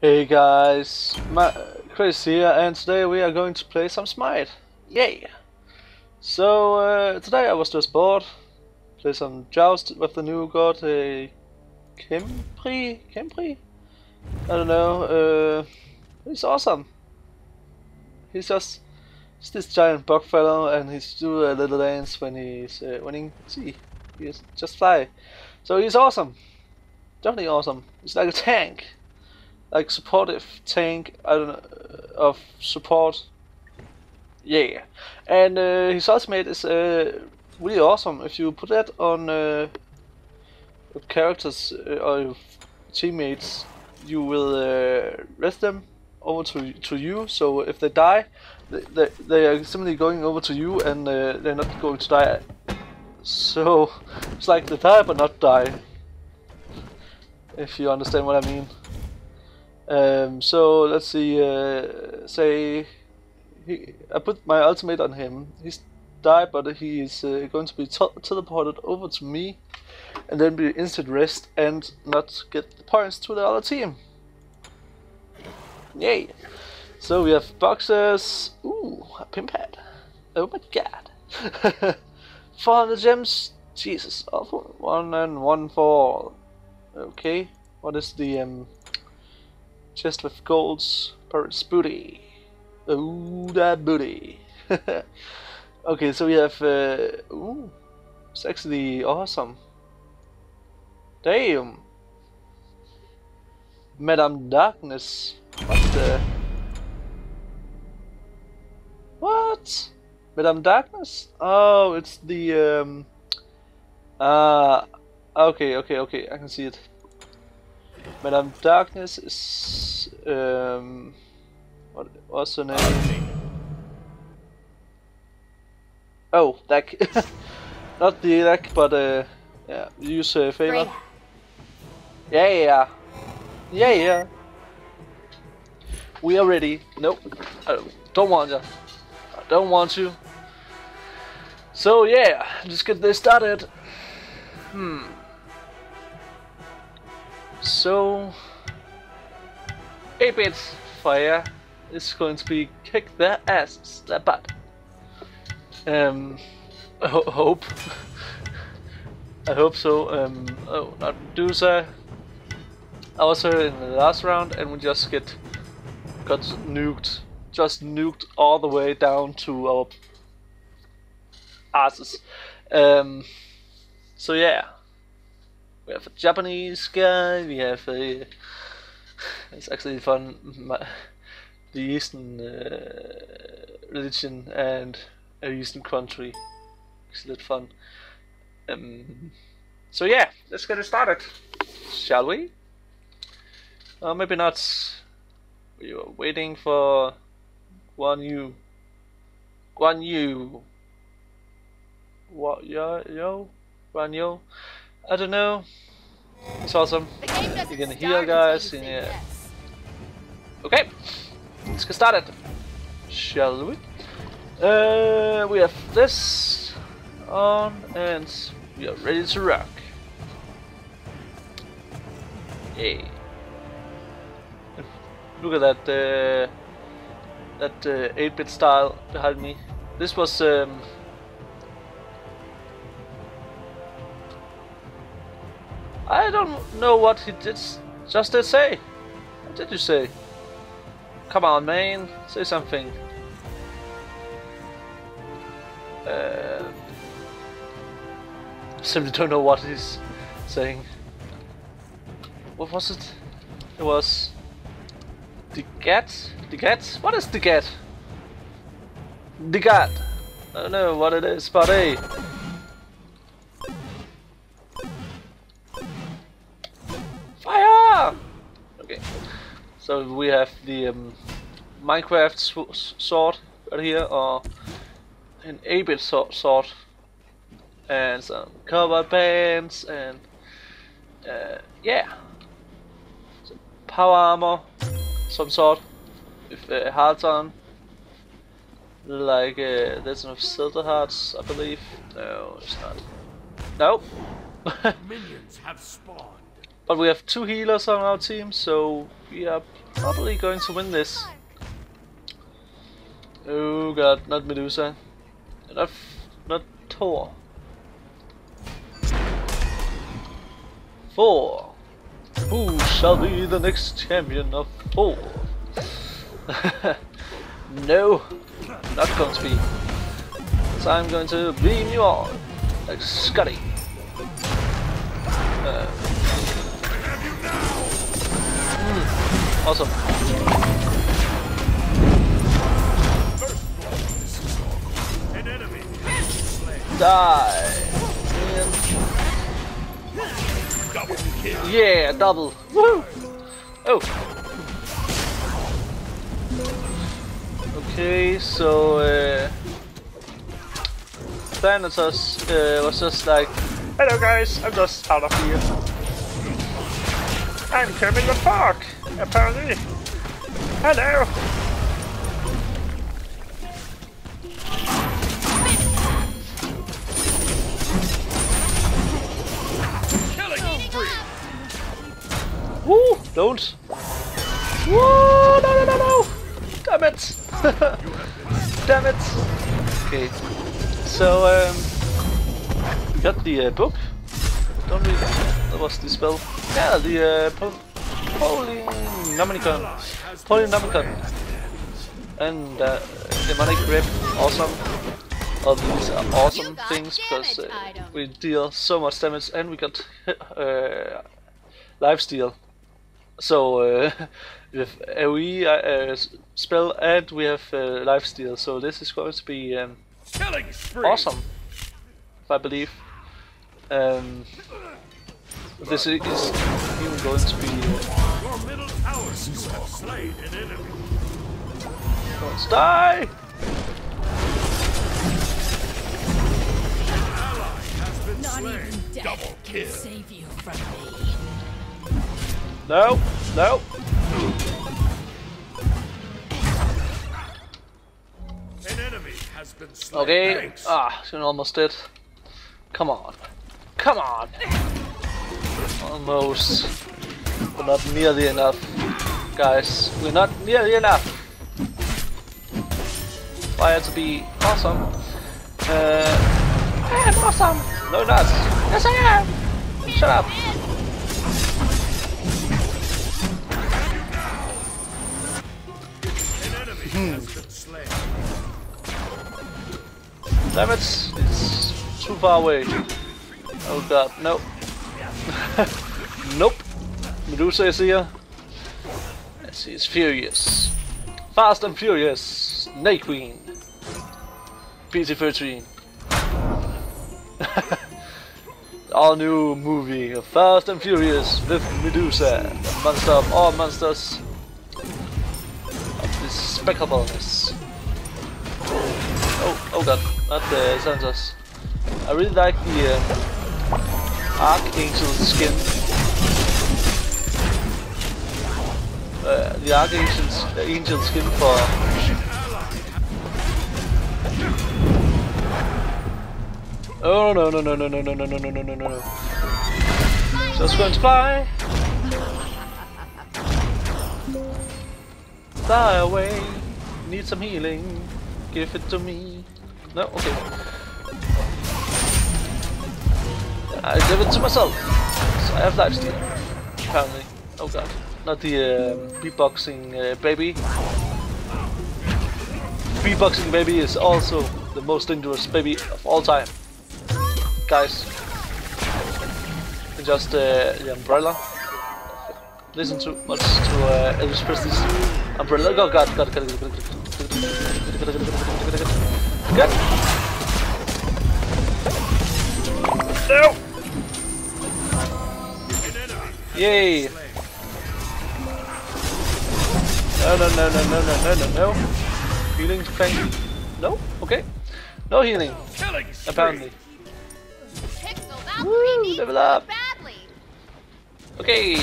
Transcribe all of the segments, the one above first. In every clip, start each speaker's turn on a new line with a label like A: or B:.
A: Hey guys, my, Chris here, and today we are going to play some Smite. Yay! So uh, today I was just bored, play some Joust with the new god, uh, Khepri? Khepri? I don't know. Uh, he's awesome. He's just he's this giant bug fellow, and he's do a little dance when he's uh, he see he's just fly. So he's awesome, definitely awesome. He's like a tank like supportive tank I don't know of support. Yeah and uh, his ultimate is uh, really awesome. If you put that on uh, characters uh, or teammates you will uh, rest them over to to you. So if they die they, they, they are simply going over to you and uh, they're not going to die. So it's like they die but not die if you understand what I mean um, so let's see. Uh, say he, I put my ultimate on him. He's died, but he is uh, going to be teleported over to me, and then be instant rest and not get the points to the other team. Yay! So we have boxes. Ooh, a pimp hat. Oh my god! 400 gems. Jesus, awful. One and one for. all. Okay, what is the um? Chest with golds, pirate's booty. Ooh, that booty. okay, so we have. Uh, ooh, it's actually awesome. Damn. Madame Darkness. What the? What? Madame Darkness? Oh, it's the um. Uh, okay, okay, okay. I can see it. Madame Darkness is um, what what's her name? Oh, deck. Not the deck, but uh, yeah, use uh, favor. Yeah, yeah, yeah, yeah. We are ready. Nope, I don't want you. I don't want you. So yeah, let's get this started. Hmm. So, 8-bit Freya is going to be kick their asses, their butt. Um, I ho hope. I hope so. Um, oh, not Medusa. I was here in the last round and we just get got nuked. Just nuked all the way down to our asses. Um, so yeah we have a Japanese guy, we have a, it's actually fun, the Eastern uh, religion and a Eastern country, it's a little fun. Um, so yeah, let's get it started, shall we? Uh, maybe not, we are waiting for Guan Yu. Guan Yu. What, yo, yo? Guan Yu? I don't know. It's awesome. You can heal guys. Yeah. Okay, let's get started. Shall we? Uh, we have this on, and we are ready to rock. Hey, look at that uh, that 8-bit uh, style behind me. This was um, I don't know what he did just did say. What did you say? Come on, man. Say something. Uh, simply don't know what he's saying. What was it? It was... The gat? The gat? What is the gat? The gat! I don't know what it is, but hey. We have the um, Minecraft sword right here, or an 8-bit sword, and some cowboy pants, and uh, yeah, some power armor, some sort, with uh, hearts on, like uh, there's enough silver hearts, I believe. No, it's not. Nope.
B: Minions have spawned.
A: But we have two healers on our team, so we are probably going to win this. Oh god, not Medusa. Not, not Thor. Four. Who shall be the next champion of four? no, not going to be. So I'm going to beam you on, like Scotty. Awesome. Die. And yeah, double. Woo! Oh. Okay, so uh, Thanatos uh, was just like, Hello guys, I'm just out of here. I'm Kermit the Frog, apparently. Hello. Killing spree! Woo! Don't! Woo! No, no, no, no! Damn it! Damn it! Okay. So, um, we got the uh, book. Don't we? That was the spell. Yeah, the uh, po Polynomicon. Polynomicon. And uh, demonic grip. Awesome. All these are awesome things because uh, we deal so much damage and we got uh, lifesteal. So uh, with AoE uh, spell and we have uh, lifesteal, so this is going to be um, awesome, if I believe. Um, this is even going to be. Uh, Your middle towers have slain an enemy. Let's die! Not even death Double kill. can save you from me. No, no. An enemy has been slain. Okay. Thanks. Ah, she almost did. Come on. Come on. Almost. But not nearly enough. Guys, we're not nearly enough. Had to be awesome. Uh, I am awesome. No, not. Yes, I am. Shut up. Hmm. Damn it! It's too far away. Oh god, no. nope. Medusa is here. She's furious. Fast and Furious. Night Queen. PC-13. All new movie of Fast and Furious with Medusa. The monster of all monsters Despicableness. Oh, oh god, the uh, sensors. I really like the uh, Archangel skin. Uh, the Archangel's Angel skin for Oh no no no no no no no no no no no no Just going to fly Die away Need some healing. Give it to me. No? Okay. I give it to myself. So I have lifesteal. Apparently. Oh god. Not the uh, beatboxing uh, baby. Beatboxing baby is also the most dangerous baby of all time. Guys. Just uh, the umbrella. Listen to much to uh, Elvis Presley's umbrella. Oh god, god, god, god, god, god, god. Good. No! Yay! No, no, no, no, no, no, no, no, no. Healing thing. No? Okay. No healing. Apparently. Woo! Level up! Okay.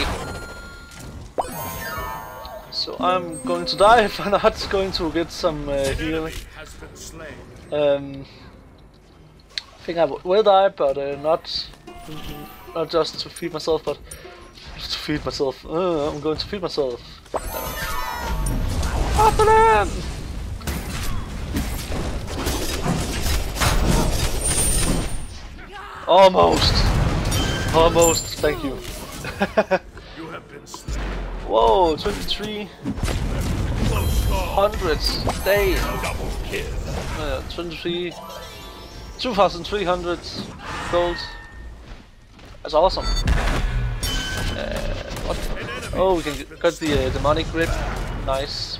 A: So I'm going to die if I'm not going to get some uh, healing. Um, I think I will die, but uh, not not just to feed myself, but to feed myself. Uh, I'm going to feed myself. After them! Almost! Almost, thank you.
B: You have been slain.
A: Whoa, 23
B: Close call.
A: Day.
B: Double kill.
A: Uh, 23 2300 gold. That's awesome. Uh, what? Oh, we can get the uh, demonic grip. Nice.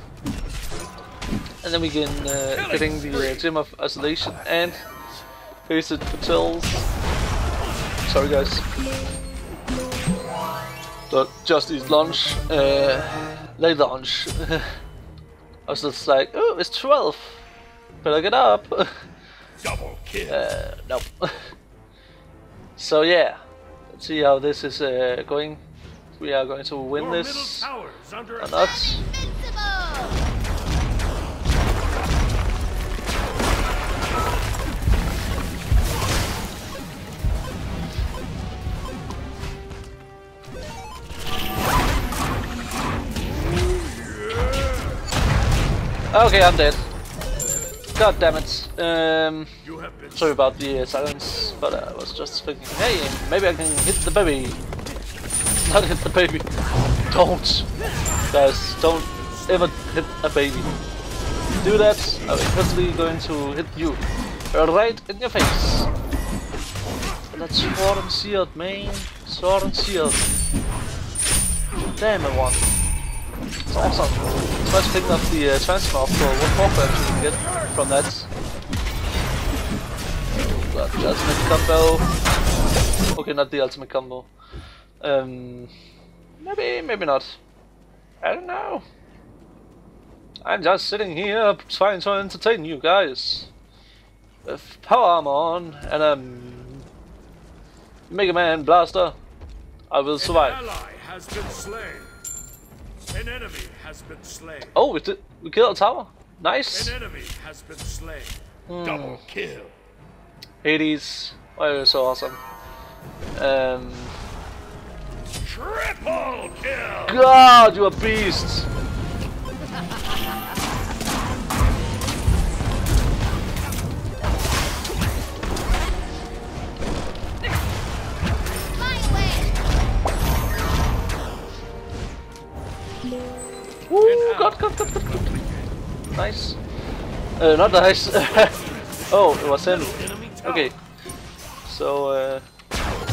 A: And then we can uh, getting the uh, gem of isolation and face it for Sorry guys. But just eat lunch. Uh, late lunch. I was just like, oh, it's 12. Better get up.
B: Double kill.
A: Uh, nope. so yeah, let's see how this is uh, going. We are going to win
B: Your
A: this
B: middle tower
A: or
B: attack.
A: not. Okay, I'm dead. God damn it. Um, sorry about the uh, silence, but I was just thinking, hey, maybe I can hit the baby. Not hit the baby. Don't, guys, don't ever hit a baby. Do that, I'm instantly going to hit you right in your face. That's sword and shield, man. Sword and shield. Damn it, one. Awesome. It's nice picking up the uh, transfer for what more you can get from that. The ultimate combo. Okay, not the ultimate combo. Um, maybe, maybe not. I don't know. I'm just sitting here trying to entertain you guys. With power armor on and a Mega Man blaster. I will survive.
B: An enemy has been slain.
A: Oh, we did. We killed a tower. Nice.
B: An enemy has been slain.
A: Hmm.
B: Double kill.
A: Hades. Why are you so awesome? Um.
B: Triple kill.
A: God, you a beast! Woo! God, God, God, God, God. Nice. Uh, not nice. oh, it was him. Okay. So, uh.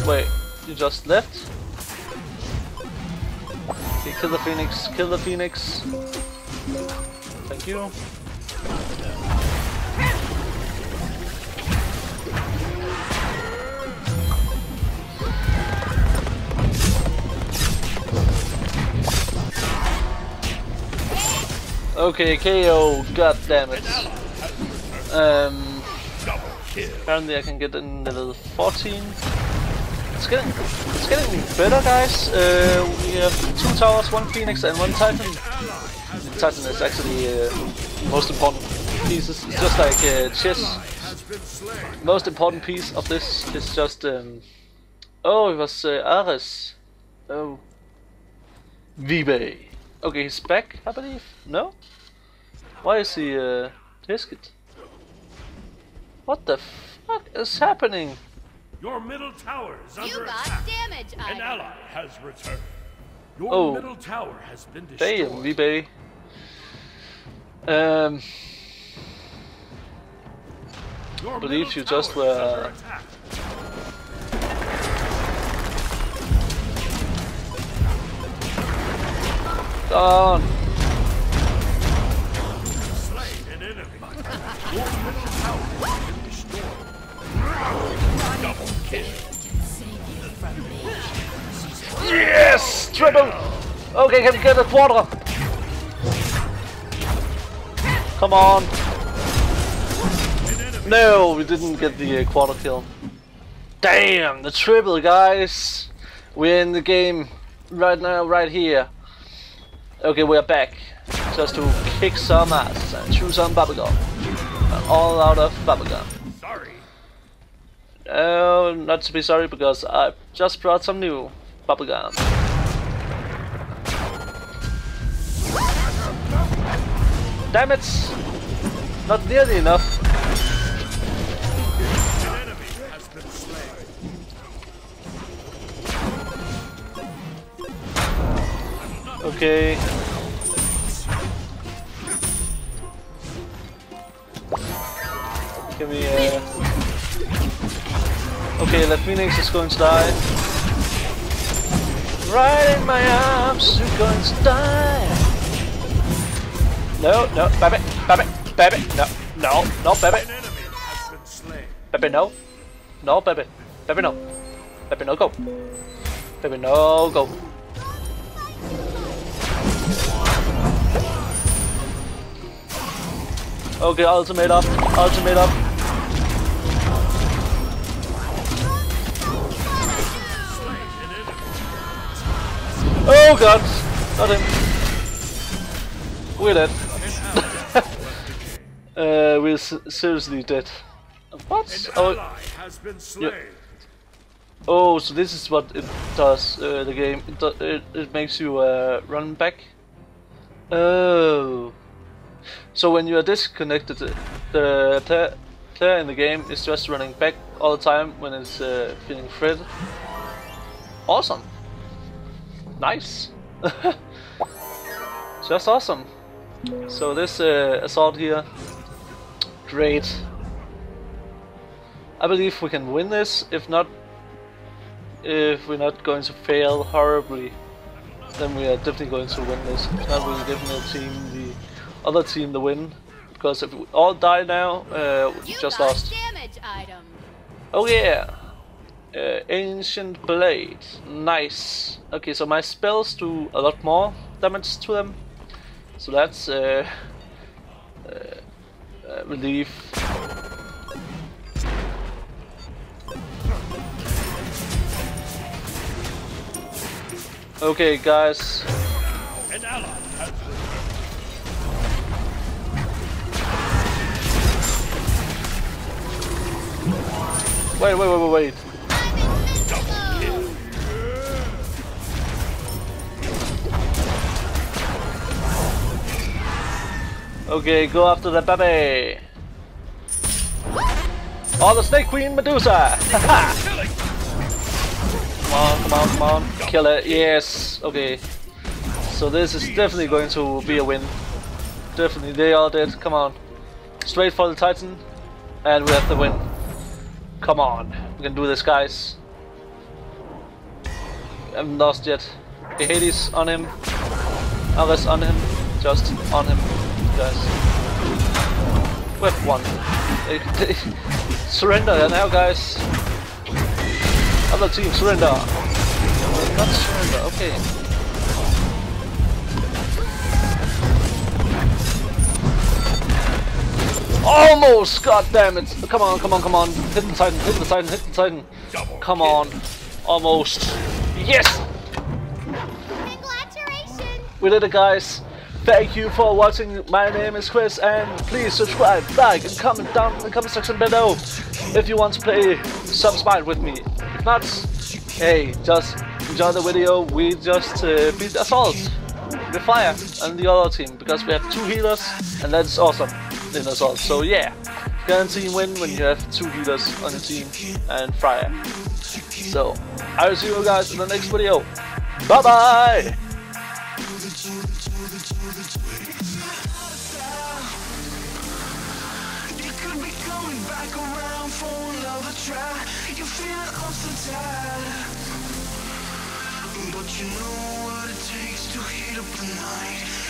A: Wait, you just left? Okay, kill the phoenix, kill the phoenix. Thank you. Okay, KO, god damn it. Um, apparently I can get in level 14. It's getting, it's getting better guys. Uh, we have two towers, one phoenix and one titan. The titan is actually uh, most important piece. It's just like uh, chess. Most important piece of this is just um, oh it was uh, Ares. Oh, Vibe. Okay, he's back, I believe. No? Why is he uh, Tisket? What the fuck is happening?
B: Your middle tower is
C: You
B: under
C: got
B: attack.
C: damage
B: An
C: item.
B: ally has returned. Your
A: Oh.
B: middle tower has been
A: Damn,
B: destroyed.
A: Vibe. Um,
B: Your
A: believe you just
B: tower is
A: were-
B: kill.
A: Yes! Triple! Okay, can we get a quarter? Come on. No, we didn't get the uh, quarter kill. Damn, the triple, guys. We're in the game right now, right here. Okay, we're back. Just to kick some ass and chew some bubblegum. All out of bubblegum.
B: Sorry.
A: No, not to be sorry because I just brought some new bubblegum. Damn it! Not nearly enough. Okay. Give me uh Okay, the Phoenix is going to die. Right in my arms, you're going to die. No, no, baby, baby, baby, no, no, no, baby,
B: An enemy has been slain.
A: baby, no, no, baby, baby, no, baby, no, go, baby, no, go. Okay, ultimate up, ultimate up. Oh god, not him. We're dead. uh, we're s- seriously dead. What? Oh,
B: ally has been slain.
A: oh, so this is what it does. Uh, the game it, do- it, it makes you uh, run back. Oh, so when you are disconnected, the player in the game is just running back all the time when it's uh, feeling threatened. Awesome. Nice. Just awesome. So this uh, assault here, great. I believe we can win this. If not, if we're not going to fail horribly, then we are definitely going to win this. If not, we're giving the team other team the win. Because if we all die now, uh, we
C: You
A: just lost.
C: item.
A: Oh yeah! Uh, ancient blade, nice. Okay, so my spells do a lot more damage to them, so that's uh, uh, uh, relief. Okay, guys.
B: An ally
A: Wait, wait, wait, wait. Okay, go after the baby. Oh, the Snake Queen Medusa! Come on, come on, come on. Kill it. Yes. Okay. So this is definitely going to be a win. Definitely. They all dead. Come on. Straight for the Titan. And we have the win. Come on. We can do this, guys. I haven't lost yet. Okay, Hades on him. Ares on him. Just on him, guys. With one. Surrender now, guys. Other team, surrender. Not surrender, okay. Almost! God damn it! Come on, come on, come on! Hit the Titan, hit the Titan, hit the Titan!
B: Double
A: Come
B: kill.
A: on! Almost! Yes!
C: Congratulations.
A: We did it, guys! Thank you for watching. My name is Chris, and please subscribe, like, and comment down in the comment section below if you want to play some Smite with me. If not, hey, just enjoy the video. We just uh, beat Assault with Freya and the other team because we have two healers, and that's awesome in Assault. So yeah, guarantee win when you have two healers on the team and Freya. So I will see you guys in the next video. Bye bye.
D: But you know what it takes to heat up the night.